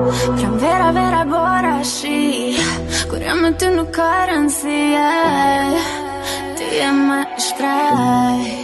Primavera, vera, bora, și Curiam tu nu carenzi Ti e mai strai